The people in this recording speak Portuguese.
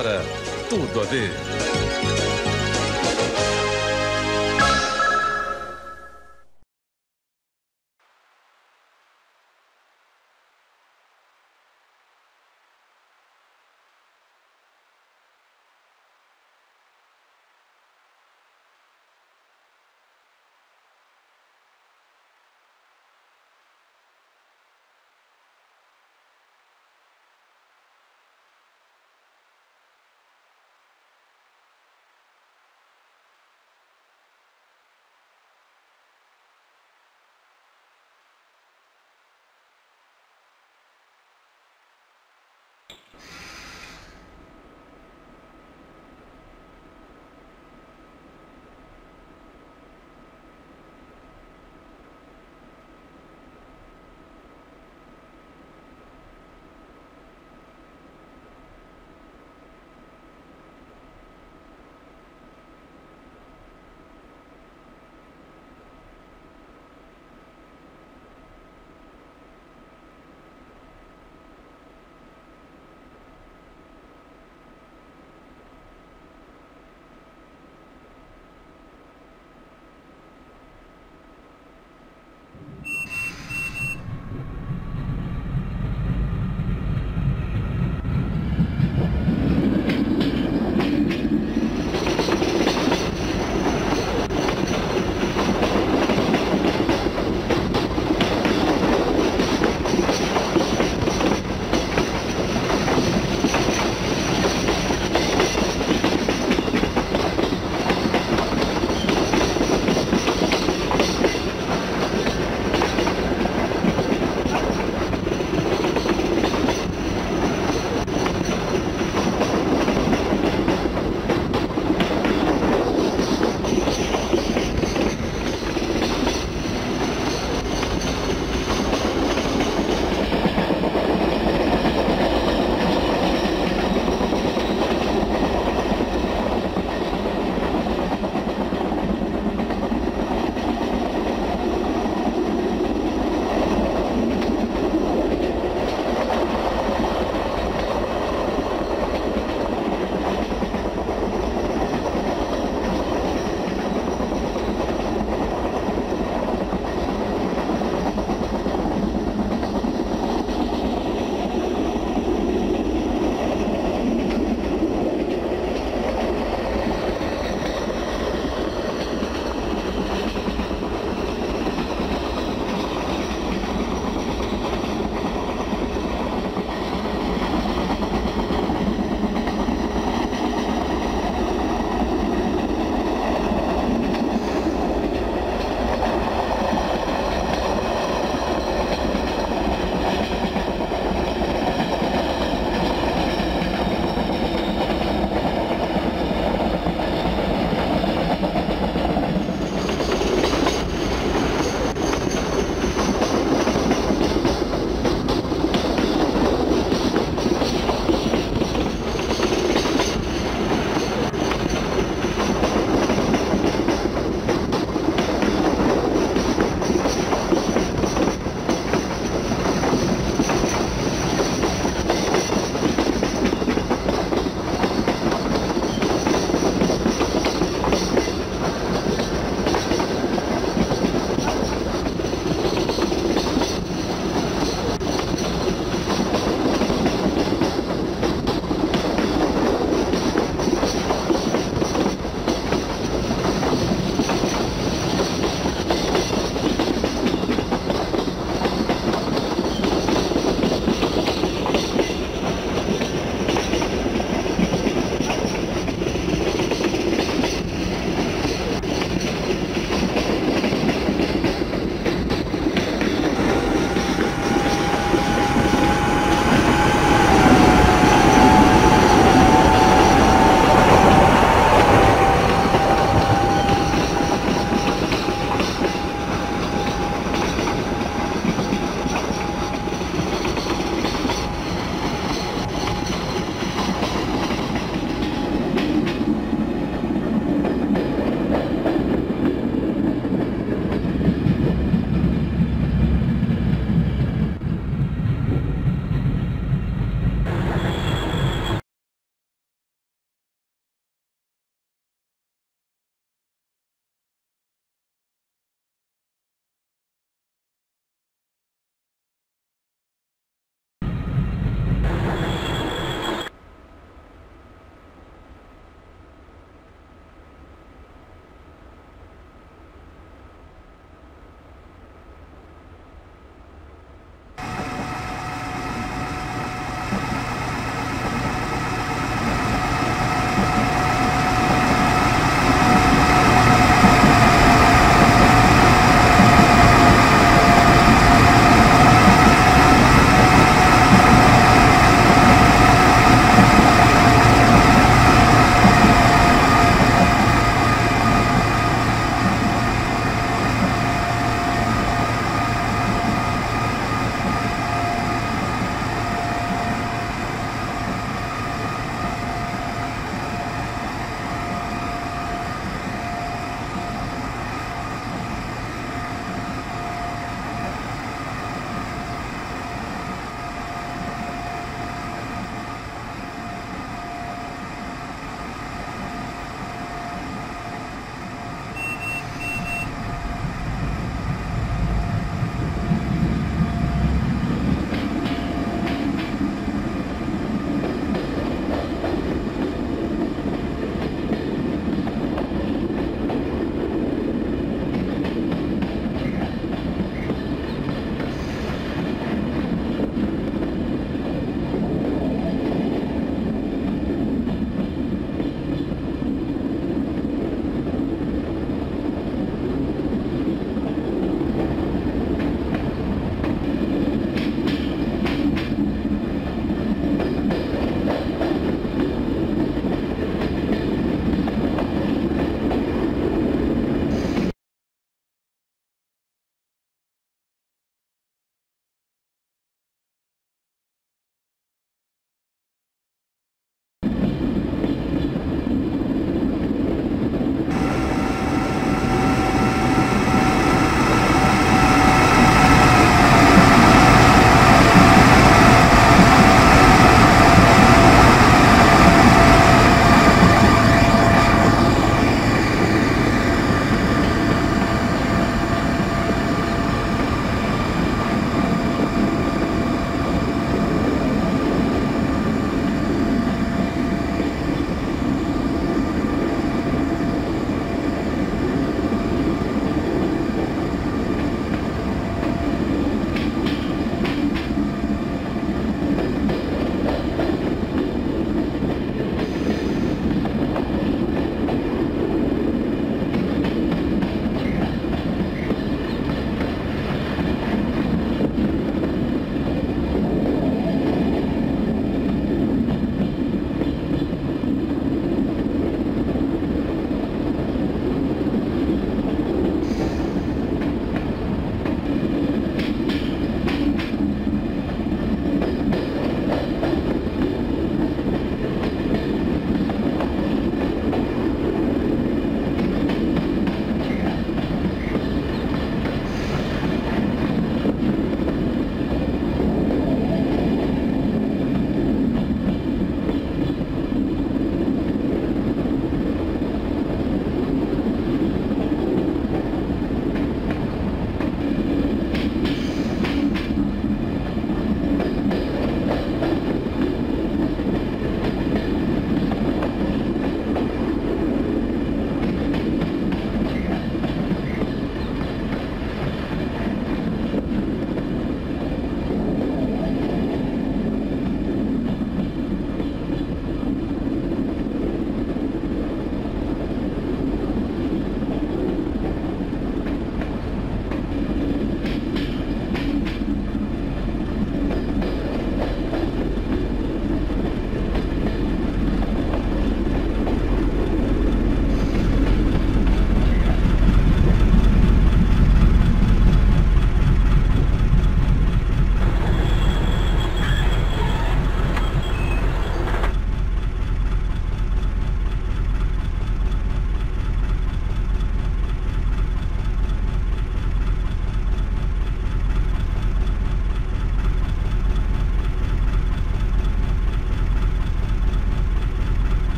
você. Hora, tudo a ver.